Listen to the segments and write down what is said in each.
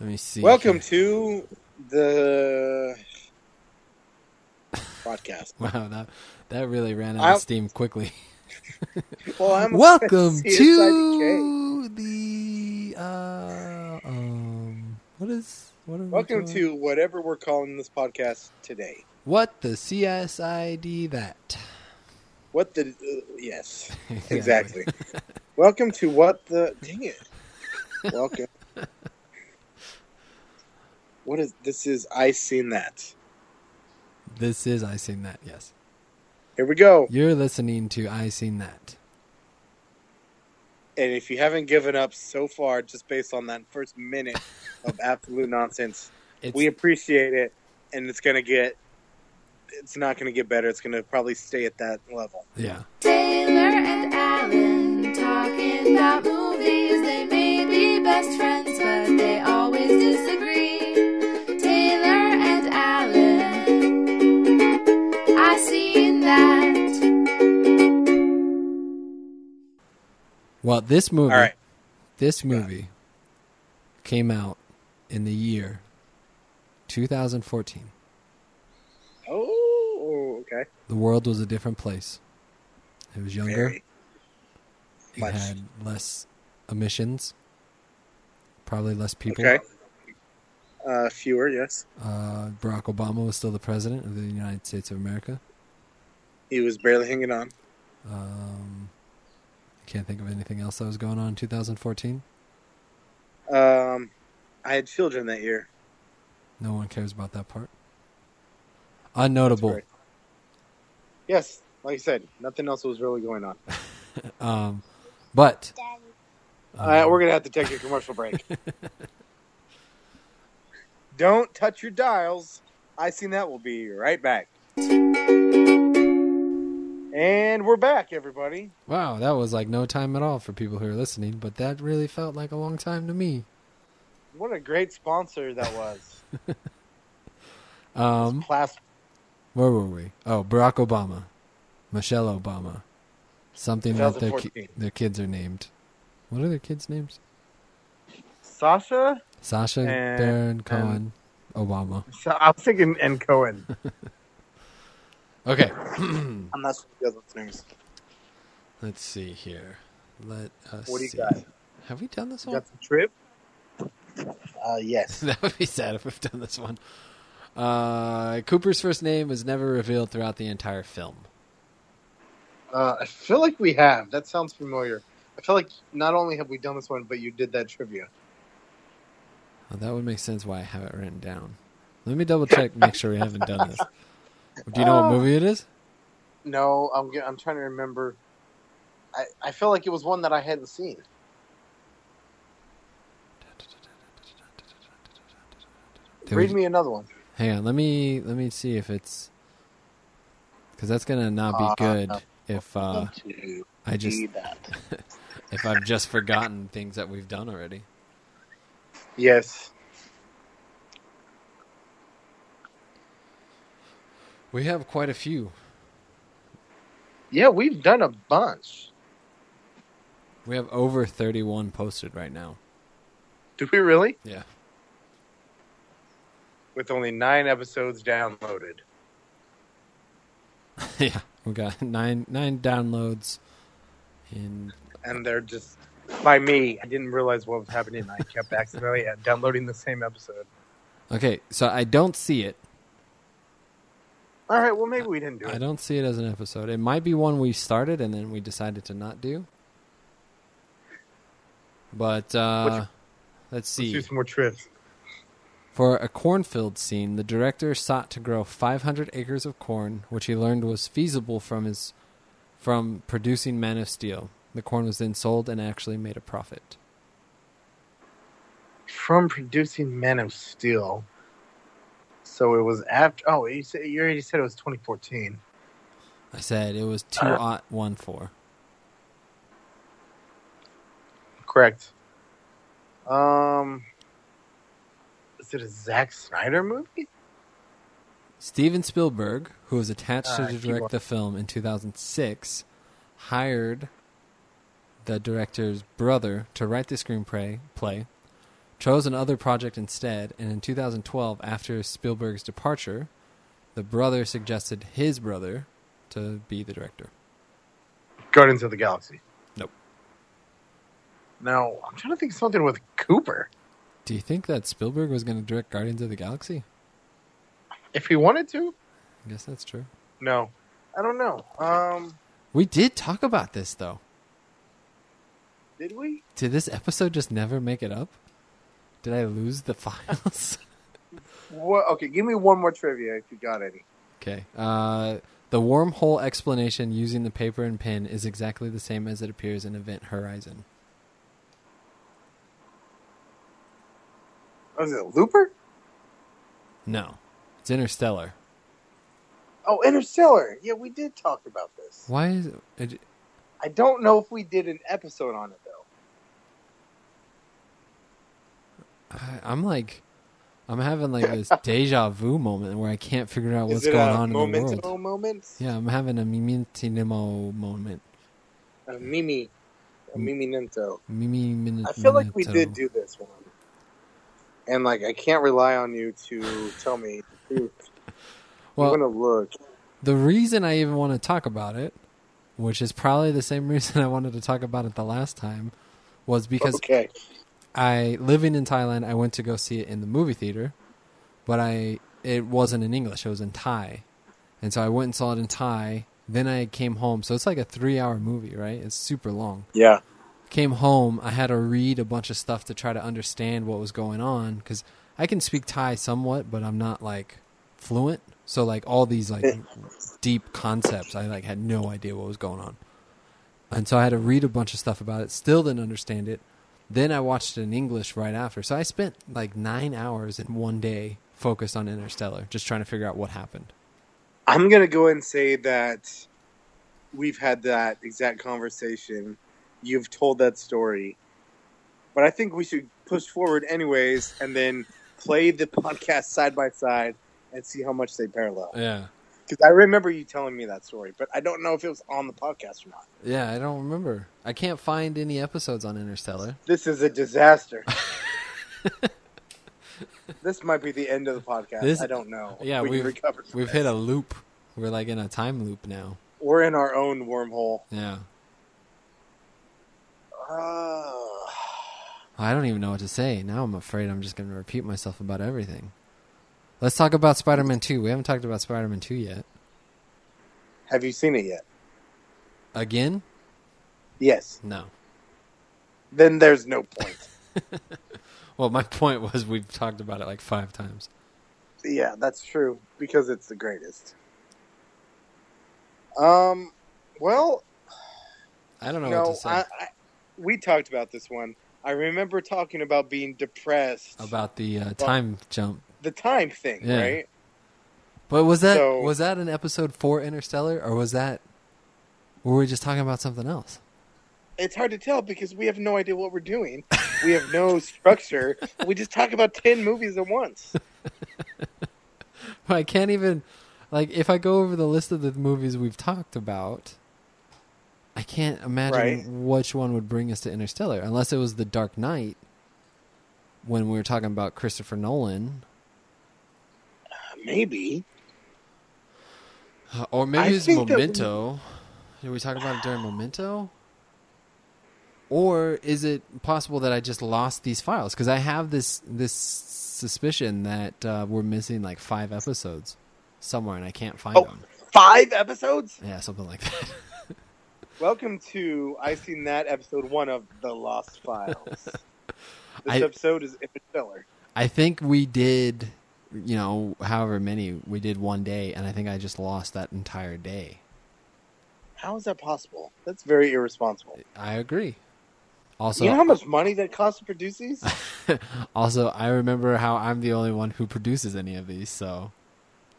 Let me see. Welcome here. to the podcast. Wow, that that really ran out I'm- of steam quickly. Well, I'm Welcome to the uh, um, what is what are Welcome to whatever we're calling this podcast today. what the CSID that What the? Uh, yes, exactly. Welcome to what the? Dang it! Welcome. What is this? Is I seen that? This is I seen that. Yes, Here we go. you're listening to I seen that. And if you haven't given up so far, just based on that first minute of absolute nonsense, It's we appreciate it, and it's gonna get. It's not gonna get better. It's gonna probably stay at that level. yeah. Taylor and Alan talking about movies. They may be best friends, but they always disagree. Well, this movie, All right. this movie came out in the year 2014. Oh, okay. The world was a different place. It was younger. Very. It much. had less emissions, probably less people. Okay. Uh, fewer, yes. Uh, Barack Obama was still the president of the United States of America. He was barely hanging on. Um, I can't think of anything else that was going on in 2014. Um, I had children that year. No one cares about that part. Unnotable. That's Yes, like I said, nothing else was really going on. Um, but All right, um, we're gonna have to take a commercial break. Don't touch your dials. I seen that. We'll be right back. And we're back, everybody. wow, that was like no time at all for people who are listening, but that really felt like a long time to me. What a great sponsor that was. Um, Class. where were we? Oh, Barack Obama, Michelle Obama, something that their ki- their kids are named. What are their kids' names? Sasha. Sasha And- Baron Cohen Obama. So I was thinking and Cohen. Okay, I'm not sure you guys names. let's see here. Let us. What do you see. got? Have we done this You one? got some trip? Uh, yes. that would be sad if we've done this one. Uh, Cooper's first name was never revealed throughout the entire film. Uh, I feel like we have. That sounds familiar. I feel like not only have we done this one, but you did that trivia. Well, that would make sense why I have it written down. Let me double check, make sure we haven't done this. Do you know what movie it is? No, I'm I'm trying to remember. I, I feel like it was one that I hadn't seen. Read me another one. Hang on, let me let me see if it's because that's gonna not be Uh, good no. if uh, I just if I've just forgotten things that we've done already. Yes. We have quite a few. Yeah, we've done a bunch. We have over thirty-one posted right now. Do we really? Yeah. With only nine episodes downloaded. yeah, we got nine nine downloads in And they're just by me. I didn't realize what was happening. I kept accidentally downloading the same episode. Okay, so I don't see it. All right, well maybe we didn't do it. I don't see it as an episode. It might be one we started and then we decided to not do. But uh, let's Let's see. do some more trips. For a cornfield scene, the director sought to grow 500 acres of corn, which he learned was feasible from his from producing Man of Steel. The corn was then sold and actually made a profit. From producing Man of Steel. So it was after. Oh, you said you already said it was 2014. I said it was two ought one four. Correct. Um, is it a Zack Snyder movie? Steven Spielberg, who was attached Uh, to direct the film in 2006, hired the director's brother to write the screenplay, play, chose another project instead, and in 2012, after Spielberg's departure, the brother suggested his brother to be the director. Guardians of the Galaxy. Nope. Now I'm trying to think of something with Cooper. Do you think that Spielberg was going to direct Guardians of the Galaxy? If he wanted to, I guess that's true. no, I don't know. Um, We did talk about this though. did we? Did this episode just never make it up? Did I lose the files? What? Okay, give me one more trivia if you got any. okay. Uh, the wormhole explanation using the paper and pen is exactly the same as it appears in Event Horizon. Was it Looper? No, it's Interstellar. Oh, Interstellar. Yeah, we did talk about this. Why is it? I don't know if we did an episode on it though. I, I'm like, I'm having like this deja vu moment where I can't figure out what's going on in the world. moment? Yeah, I'm having a mimintinimo moment. A Mimi. A Mimi Nento. Mimi min- I feel like we did do this one. And like I can't rely on you to tell me the truth. Well, I'm gonna look. the reason I even want to talk about it, which is probably the same reason I wanted to talk about it the last time, was because okay. I living in Thailand, I went to go see it in the movie theater, but I it wasn't in English, it was in Thai. And so I went and saw it in Thai. Then I came home. So it's like a 3-hour movie, right? It's super long. Yeah. Came home, I had to read a bunch of stuff to try to understand what was going on cuz I can speak Thai somewhat, but I'm not like fluent. So like all these like deep concepts, I like had no idea what was going on. And so I had to read a bunch of stuff about it. Still didn't understand it. Then I watched it in English right after. So I spent like nine hours in one day focused on Interstellar, just trying to figure out what happened. I'm gonna go and say that we've had that exact conversation. You've told that story, but I think we should push forward anyways, and then play the podcast side by side and see how much they parallel. Yeah. Because I remember you telling me that story, but I don't know if it was on the podcast or not. Yeah, I don't remember. I can't find any episodes on Interstellar. This is a disaster. this might be the end of the podcast. This- I don't know. Yeah, we we've can recover. from we've this. hit a loop. We're like in a time loop now. We're in our own wormhole. Yeah. Uh, I don't even know what to say. Now I'm afraid I'm just going to repeat myself about everything. Let's talk about Spider-Man 2. We haven't talked about Spider-Man 2 yet. have you seen it yet? Again? Yes. No. Then there's no point. Well, my point was we've talked about it like 5 times. yeah, that's true because it's the greatest. Um, well, I don't know no, what to say I, I, we talked about this one. I remember talking about being depressed about the uh, time jump. The time thing, Yeah. right? But was that So- was that an episode for Interstellar or was that were we just talking about something else? It's hard to tell because we have no idea what we're doing. we have no structure. We just talk about ten movies at once. I can't even like if I go over the list of the movies we've talked about, I can't imagine Right. which one would bring us to Interstellar unless it was The Dark Knight when we were talking about Christopher Nolan. Maybe. Uh, Or maybe I it's think that we- Memento. Did we talk about it during Memento? Or is it possible that I just lost these files? Because I have this this suspicion that uh, we're missing like five episodes somewhere, and I can't find Oh. them. Five episodes. Yeah, something like that. Welcome to I've seen that episode one of the Lost Files. This I- episode is Interstellar. I think we did, you know, however many we did one day, and I think I just lost that entire day. How is that possible? That's very irresponsible. I agree. Also, you know how much money that costs to produce these? also, I remember how I'm the only one who produces any of these, so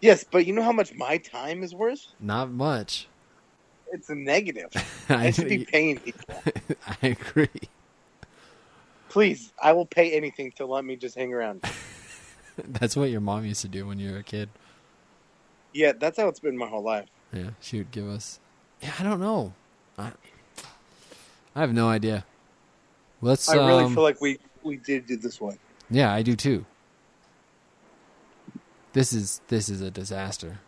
yes, but you know how much my time is worth? not much. It's a negative. I, I should be paying people. I agree. Please, I will pay anything to let me just hang around. That's what your mom used to do when you were a kid. Yeah, that's how it's been my whole life. Yeah, she would give us. Yeah, I don't know. I, I have no idea. Let's. I really um, feel like we we did do this one. Yeah, I do too. This is this is a disaster.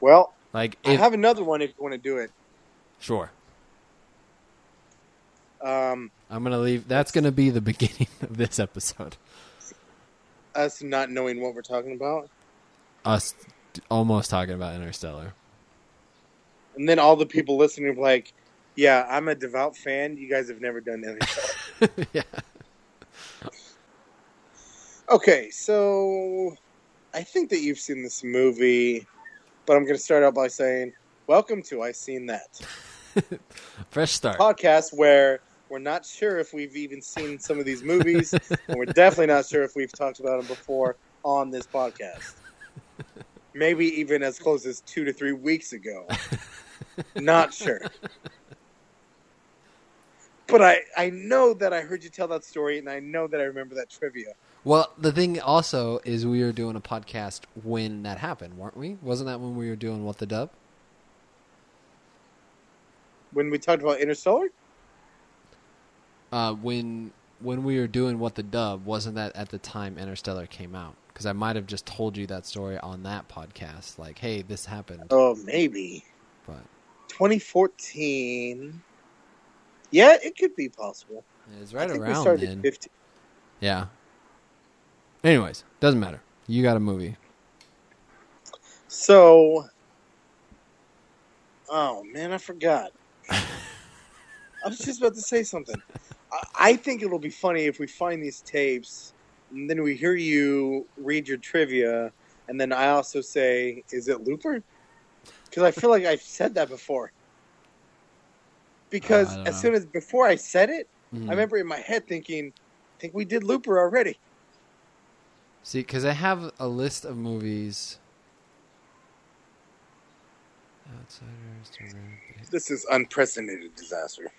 Well, Like I have another one if you want to do it. sure. Um, I'm gonna leave. That's gonna be the beginning of this episode. Us not knowing what we're talking about, Us almost talking about Interstellar. and then all the people listening are like, "Yeah, I'm a devout fan. You guys have never done anything." yeah. okay, so I think that you've seen this movie, but I'm going to start out by saying, "Welcome to I Seen That." Fresh start. podcast where we're not sure if we've even seen some of these movies, and we're definitely not sure if we've talked about them before on this podcast. Maybe even as close as two to three weeks ago. Not sure. But I, I know that I heard you tell that story, and I know that I remember that trivia. Well, the thing also is we were doing a podcast when that happened, weren't we? Wasn't that when we were doing what the dub? When we talked about Interstellar? Uh, when when we were doing what the dub, wasn't that at the time Interstellar came out? Because I might have just told you that story on that podcast. Like, hey, this happened. Oh, maybe. But 2014. Yeah, it could be possible. it's right around then. 15. Yeah. Anyways, doesn't matter. You got a movie. So, oh man, I forgot. I was just about to say something. I, think it'll be funny if we find these tapes and then we hear you read your trivia, and then I also say, "Is it Looper?" Because I feel like I've said that before. Because don't as know. soon as before I said it, Mhm. I remember in my head thinking, "I think we did Looper already." See, because I have a list of movies. Outsiders. This is unprecedented disaster.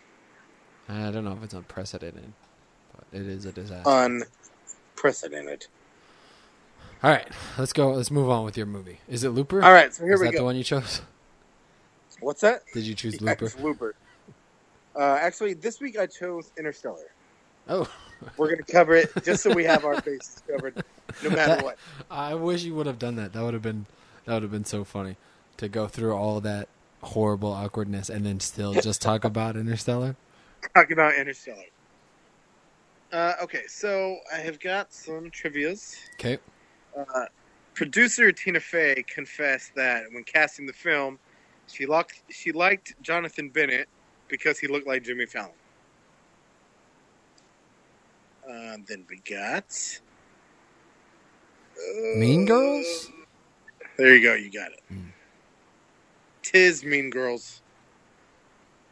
I don't know if it's unprecedented, but it is a disaster. Unprecedented. All right, let's go. Let's move on with your movie. Is it Looper? All right, so here is we go. that go. the one you chose? What's that? Did you choose Yes, Looper? Looper. Uh, actually, this week I chose Interstellar. Oh, We're going to cover it just so we have our bases covered, no matter what. I wish you would have done that. That would have been that would have been so funny to go through all that horrible awkwardness and then still just talk about Interstellar. Talk about Interstellar. Uh, okay, so I have got some trivia's. Okay. Uh, producer Tina Fey confessed that when casting the film, she liked she liked Jonathan Bennett because he looked like Jimmy Fallon. Uh, then we got uh, Mean Girls. There you go. You got it. Mm. Tis Mean Girls.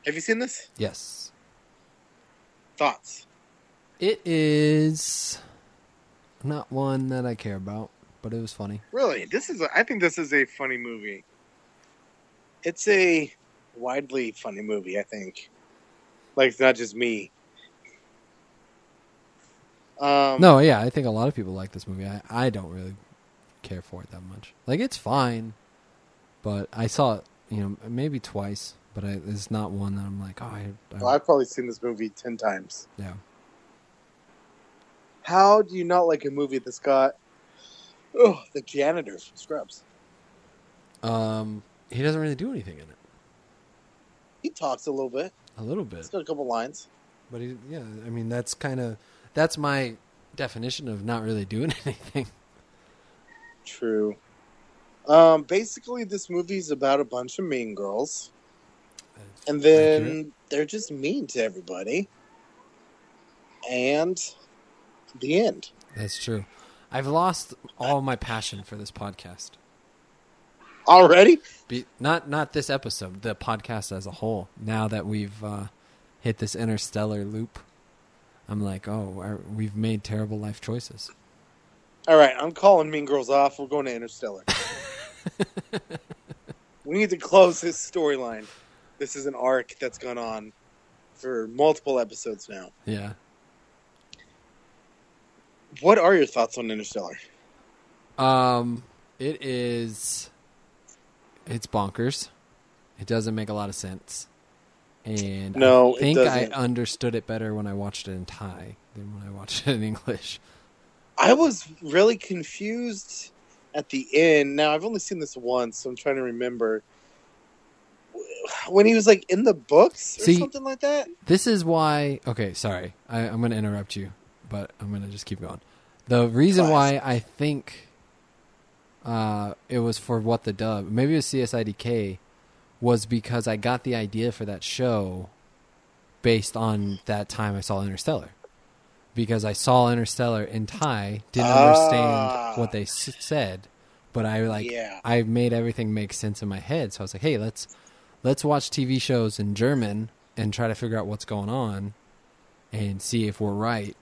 Have you seen this? Yes. Thoughts? It is not one that I care about, but it was funny. Really? This is. A, I think this is a funny movie. It's a widely funny movie. I think. Like it's not just me. Um, No, yeah, I think a lot of people like this movie. I, I don't really care for it that much. Like it's fine, but I saw it, you know, maybe twice, but I, it's not one that I'm like, oh, I, I Well, I've probably seen this movie ten times. yeah. How do you not like a movie that's got oh the janitors from Scrubs? Um, he doesn't really do anything in it. He talks a little bit. A little He's bit, got a couple lines. but he, yeah, I mean, that's kind of that's my definition of not really doing anything. True. Um, basically, this movie's about a bunch of mean girls, and then they're just mean to everybody. And the end. That's true. I've lost all my passion for this podcast. Already? Be, not not this episode, the podcast as a whole. Now that we've uh, hit this interstellar loop, I'm like, oh, our, we've made terrible life choices. All right, I'm calling Mean Girls off. We're going to Interstellar. we need to close this storyline. This is an arc that's gone on for multiple episodes now. Yeah. What are your thoughts on Interstellar? Um, it is. It's bonkers. It doesn't make a lot of sense, and No, I think I understood it better when I watched it in Thai. than when I watched it in English. I was really confused at the end. Now I've only seen this once, so I'm trying to remember when he was like in the books or See- something like that. This is why. Okay, sorry, I, I'm going to interrupt you, but I'm going to just keep going. The reason why I think uh, it was for what the dub, maybe it was CSIDK, was because I got the idea for that show based on that time I saw Interstellar. Because I saw Interstellar in Thai, didn't Ah. understand what they s- said, but I like Yeah. I made everything make sense in my head. So I was like, hey, let's let's watch TV shows in German and try to figure out what's going on and see if we're right.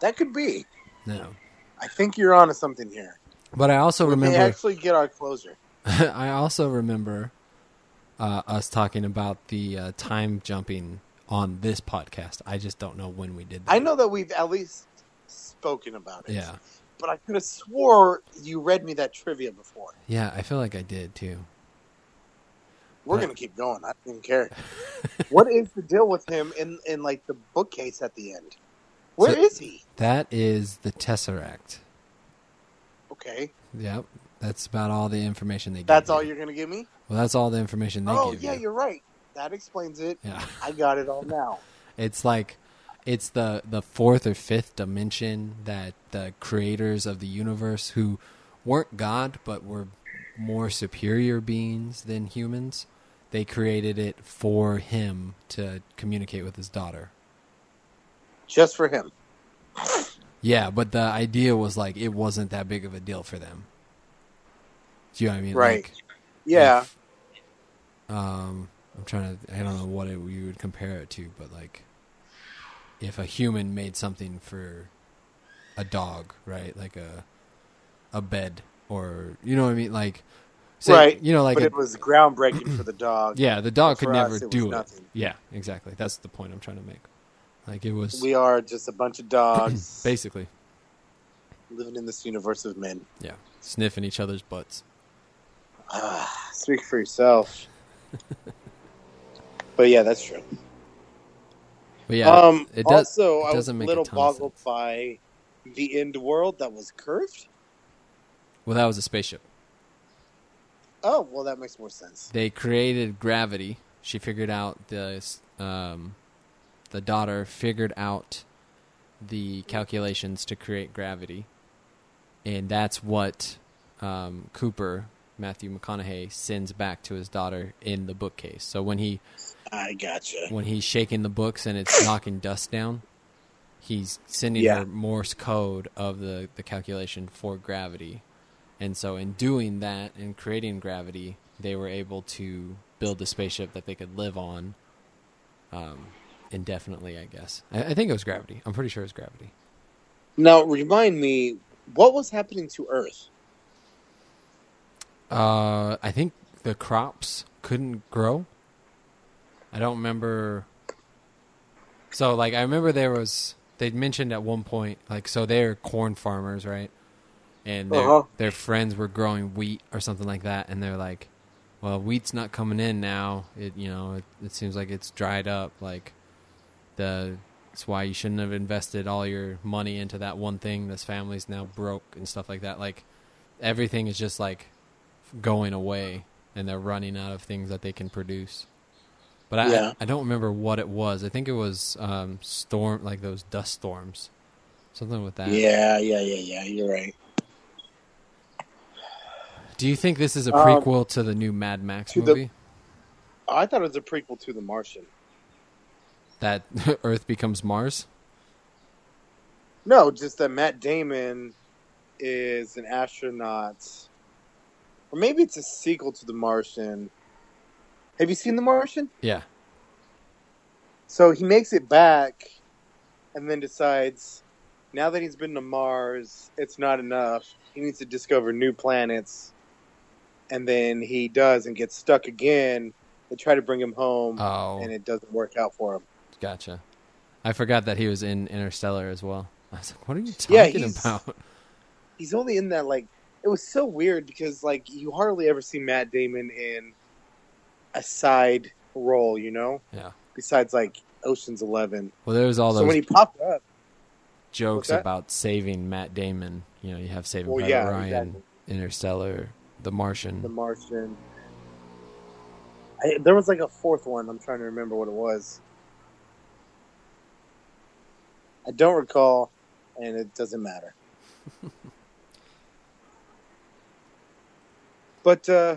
That could be. No. I think you're onto something here. But I also We remember actually get our closure. I also remember uh, us talking about the uh, time jumping on this podcast. I just don't know when we did that. I know that we've at least spoken about it. Yeah. But I could have swore you read me that trivia before. Yeah, I feel like I did too. We're gonna keep going. I don't even care. what is the deal with him in in like the bookcase at the end? Where is So- he? That is the Tesseract. Okay, Yep. That's about all the information they give that's you. all you're gonna give me. Well, that's all the information they Oh give yeah, you. you're right. That explains it. Yeah. I got it all now. It's like it's the the fourth or fifth dimension that the creators of the universe who weren't God but were more superior beings than humans, they created it for him to communicate with his daughter. Just for him. Yeah, but the idea was like it wasn't that big of a deal for them. Do you know what I mean? Right. Like, Yeah. if, um, I'm trying to. I don't know what it, you would compare it to, but like, if a human made something for a dog, right? Like a a bed, or you know what I mean? Like, say, right. You know, like but a- it was groundbreaking for the dog. yeah, the dog could us, never it do it. nothing. Yeah, exactly. That's the point I'm trying to make. Like it was We are just a bunch of dogs basically, living in this universe of men. yeah, sniffing each other's butts. Ah, speak for yourself. but yeah, that's true. But yeah, um, it does. also, it I was doesn't a make a little boggled by the end world that was curved. Well, that was a spaceship. Oh, well, that makes more sense. they created gravity. She figured out the um, the daughter figured out the calculations to create gravity, and that's what um, Cooper Matthew McConaughey sends back to his daughter in the bookcase. So when he I gotcha. when he's shaking the books and it's knocking dust down, he's sending Yeah. her Morse code of the, the calculation for gravity. And so, in doing that and creating gravity, they were able to build a spaceship that they could live on um, indefinitely, I guess. I, I think it was gravity. I'm pretty sure it was gravity. Now, remind me, what was happening to Earth? Uh, I think the crops couldn't grow. I don't remember. So, like, I remember there was they mentioned at one point, like, so they're corn farmers, right? And their Uh-huh. their friends were growing wheat or something like that, and they're like, "Well, wheat's not coming in now. It you know it, it seems like it's dried up. Like, the that's why you shouldn't have invested all your money into that one thing. This family's now broke and stuff like that. Like, everything is just like going away and they're running out of things that they can produce. But I, Yeah. I, don't remember what it was. I think it was um, storm, like those dust storms, something with that. Yeah, yeah, yeah, yeah. You're right. Do you think this is a Um, prequel to the new Mad Max to the- movie? I thought it was a prequel to The Martian. That Earth becomes Mars? No, just that Matt Damon is an astronaut. Or maybe it's a sequel to The Martian. Have you seen The Martian? Yeah. So he makes it back and then decides now that he's been to Mars, it's not enough. He needs to discover new planets. And then he does and gets stuck again. They try to bring him home Oh, and it doesn't work out for him. gotcha. I forgot that he was in Interstellar as well. I was like, what are you talking Yeah, he's- about? He's only in that like it was so weird because like you hardly ever see Matt Damon in a side role, you know? Yeah. Besides like Ocean's Eleven. Well, there was all So those when he popped up, jokes about saving Matt Damon. You know, you have Saving Well, Private yeah, Ryan, exactly. Interstellar, The Martian. The Martian. I, there was like a fourth one. I'm trying to remember what it was. I don't recall, and it doesn't matter. but uh,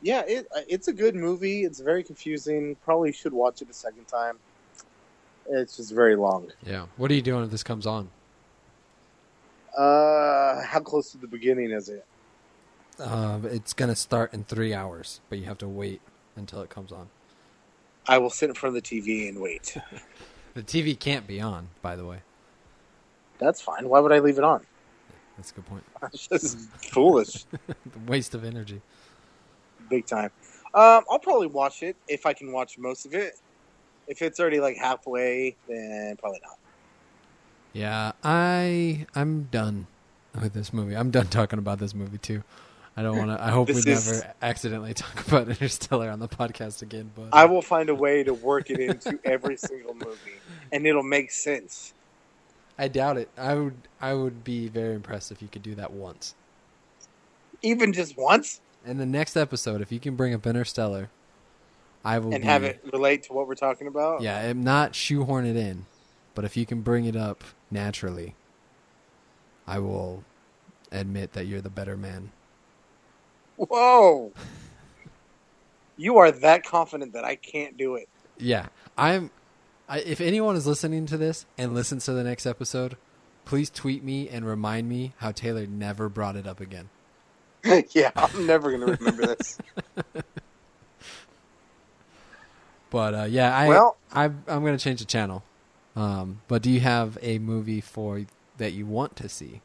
yeah, it it's a good movie. It's very confusing. Probably should watch it a second time. It's just very long. yeah. What are you doing if this comes on? Uh, how close to the beginning is it? Uh, it's gonna start in three hours, but you have to wait until it comes on. I will sit in front of the TV and wait. The TV can't be on, by the way. That's fine. Why would I leave it on? That's a good point. It's just foolish, waste of energy. big time. Um, I'll probably watch it if I can watch most of it. If it's already like halfway, then probably not. Yeah, I I'm done with this movie. I'm done talking about this movie too. I don't want to. I hope we is- never accidentally talk about Interstellar on the podcast again. But I will find a way to work it into every single movie, and it'll make sense. I doubt it. I would I would be very impressed if you could do that once. Even just once, In the next episode, if you can bring up Interstellar, I will and be, have it relate to what we're talking about. Yeah, I'm not shoehorn it in, but if you can bring it up naturally, I will admit that you're the better man. Whoa! You are that confident that I can't do it. Yeah, I'm. I, if anyone is listening to this and listens to the next episode, please tweet me and remind me how Taylor never brought it up again. yeah, I'm never gonna remember this. But uh, yeah, I Well- I I'm gonna change the channel. Um, but do you have a movie for that you want to see?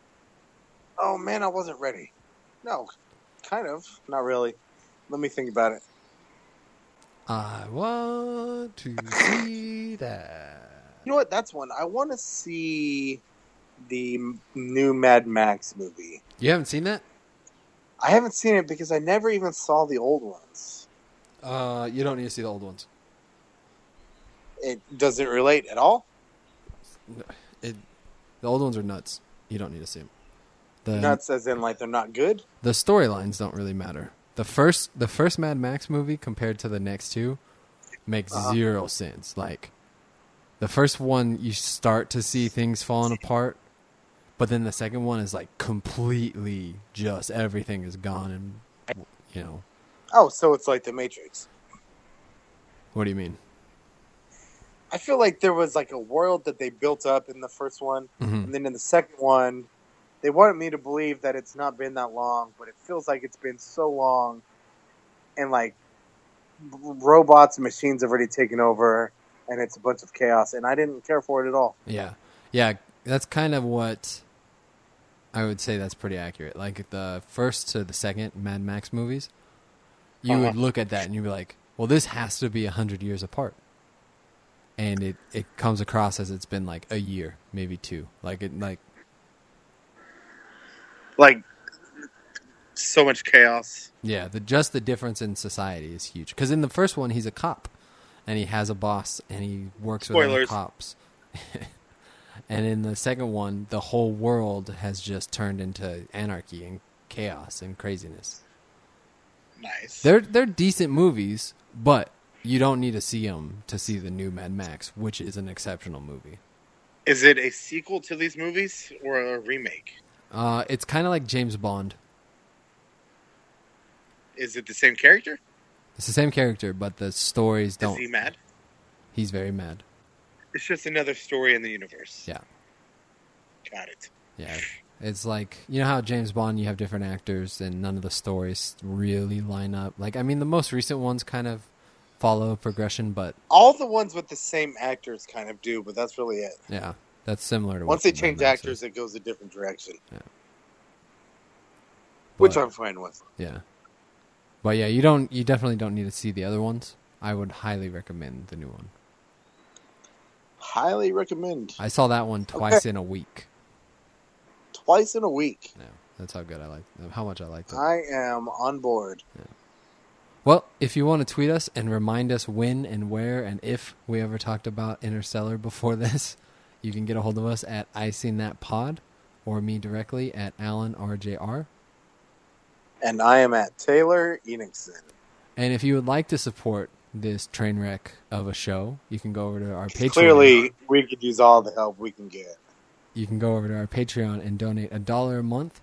Oh man, I wasn't ready. No, kind of, not really. Let me think about it. I want to see that. You know what? That's one. I want to see the new Mad Max movie. You haven't seen that? I haven't seen it because I never even saw the old ones. Uh, you don't need to see the old ones. It doesn't relate at all. It, the old ones are nuts. You don't need to see them. The Nuts, as in like they're not good. the storylines don't really matter. The first the first Mad Max movie compared to the next two makes Uh-huh. zero sense. Like the first one you start to see things falling apart, but then the second one is like completely just everything is gone and you know, Oh, so it's like the Matrix. what do you mean? I feel like there was like a world that they built up in the first one, Mhm. and then in the second one, they wanted me to believe that it's not been that long, but it feels like it's been so long, and like robots and machines have already taken over, and it's a bunch of chaos, and I didn't care for it at all. Yeah. Yeah, that's kind of what I would say that's pretty accurate. Like the first to the second Mad Max movies, you would Uh-huh. look at that and you'd be like, well, this has to be a 100 years apart. And it, it comes across as it's been like a year, maybe two. Like it like Like so much chaos. yeah, the just the difference in society is huge. Cuz in the first one he's a cop and he has a boss and he works with other cops. and in the second one, the whole world has just turned into anarchy and chaos and craziness. Nice. They're they're decent movies, but you don't need to see them to see the new Mad Max, which is an exceptional movie. Is it a sequel to these movies or a remake? Uh, it's kind of like James Bond. Is it the same character? It's the same character, but the stories don't. he mad? He's very mad. It's just another story in the universe. Yeah, Got it. yeah. It's like you know how James Bond, you have different actors, and none of the stories really line up. Like, I mean, the most recent ones kind of follow progression, but All the ones with the same actors kind of do, but that's really it. yeah, that's similar to Once they change actors, it goes a different direction, But- which I'm fine with. Yeah. But yeah, you don't you definitely don't need to see the other ones. I would highly recommend the new one. Highly recommend. I saw that one twice in a week. Twice in a week. Yeah, that's how good I like how much I like it. I am on board. Well, if you want to tweet us and remind us when and where and if we ever talked about Interstellar before this, you can get a hold of us at I Seen That Pod or me directly at Alan RJR. And I am at Taylor Enixon. And if you would like to support this train wreck of a show, you can go over to our Patreon. Clearly, we could use all the help we can get. you can go over to our Patreon and donate a dollar a month,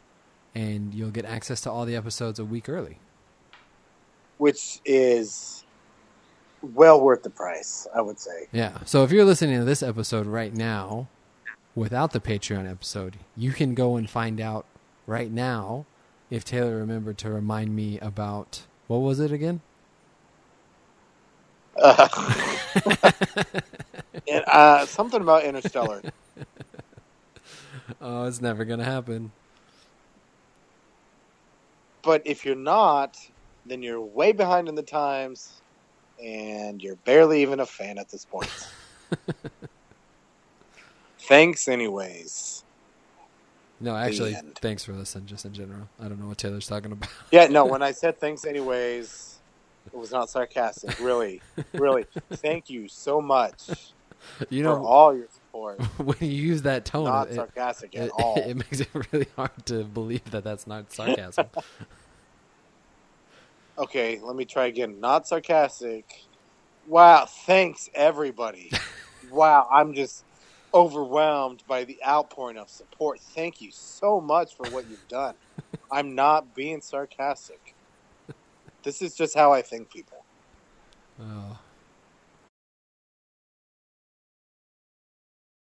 and you'll get access to all the episodes a week early. which is well worth the price, I would say. Yeah. So if you're listening to this episode right now, without the Patreon episode, you can go and find out right now if Taylor remembered to remind me about what was it again? Uh, and, uh, something about Interstellar. Oh, it's never gonna happen. But if you're not, then you're way behind in the times, and you're barely even a fan at this point. Thanks, anyways. No, actually, thanks for listening. Just in general, I don't know what Taylor's talking about. Yeah, no, when I said thanks, anyways, it was not sarcastic. Really, really. Thank you so much You for know, all your support. when you use that tone, Not it, sarcastic at it, all. it makes it really hard to believe that that's not sarcasm. Okay, let me try again. Not sarcastic. Wow, thanks everybody. wow, I'm just overwhelmed by the outpouring of support. Thank you so much for what you've done. I'm not being sarcastic. This is just how I think, people. oh,